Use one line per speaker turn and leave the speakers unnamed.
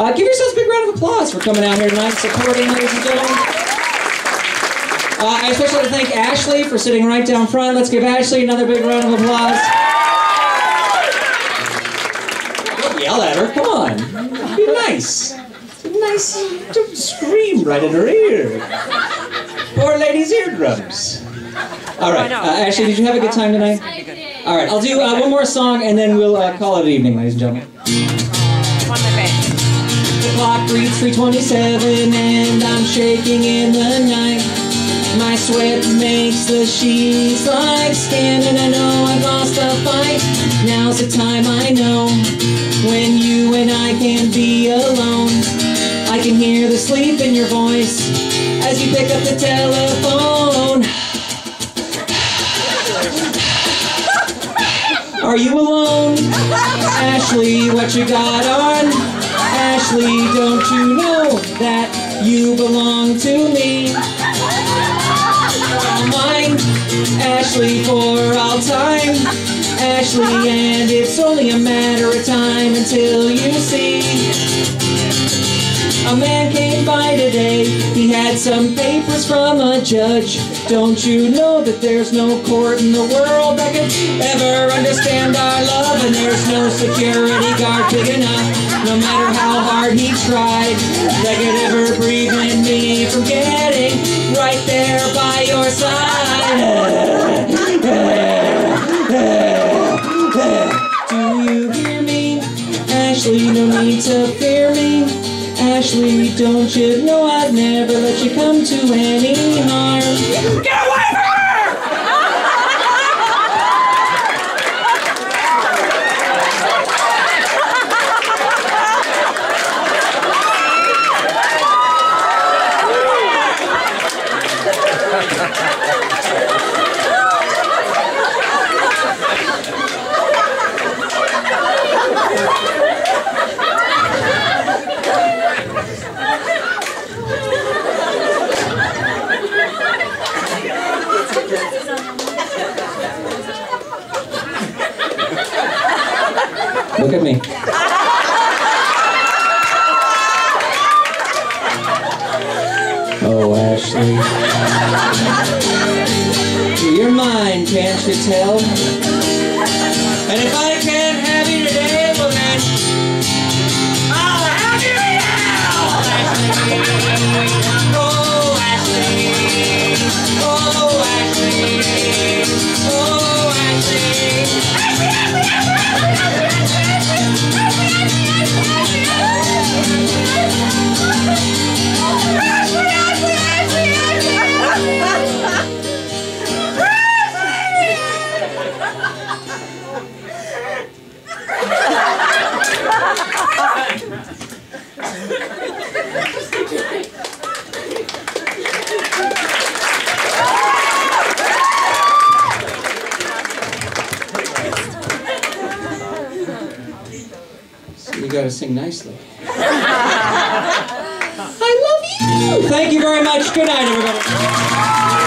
Uh, give yourselves a big round of applause for coming out here tonight, supporting, ladies and gentlemen. Uh, I especially want to thank Ashlee for sitting right down front. Let's give Ashlee another big round of applause. Don't yell at her. Come on. Be nice. Be nice. Don't scream right in her ear. Poor lady's eardrums. All right. Uh, Ashlee, did you have a good time tonight? All right. I'll do uh, one more song and then we'll uh, call it an evening, ladies and gentlemen. The clock reads 327 and I'm shaking in the night. My sweat makes the sheets like skin and I know I've lost the fight. Now's the time I know when you and I can be alone. I can hear the sleep in your voice as you pick up the telephone. Are you alone? Ashlee, what you got on? Ashlee, don't you know that you belong to me? Mine, Ashlee, for all time. Ashlee, and it's only a matter of time until you see. A man came by today, he had some papers from a judge. Don't you know that there's no court in the world that could ever understand our love? And there's no security guard big enough, no matter how hard he tried, that could ever prevent me from getting right there by your side. Do you hear me? Ashlee, no need to fear me. Ashlee, don't you know I'd never let you come to any harm? Look at me. Oh, Ashlee. You're mine, can't you tell? And if I can't have you today, well then, I'll have you now! Oh, Ashlee. Oh, Ashlee. Oh, you gotta sing nicely. I love you! Thank you very much. Good night, everybody.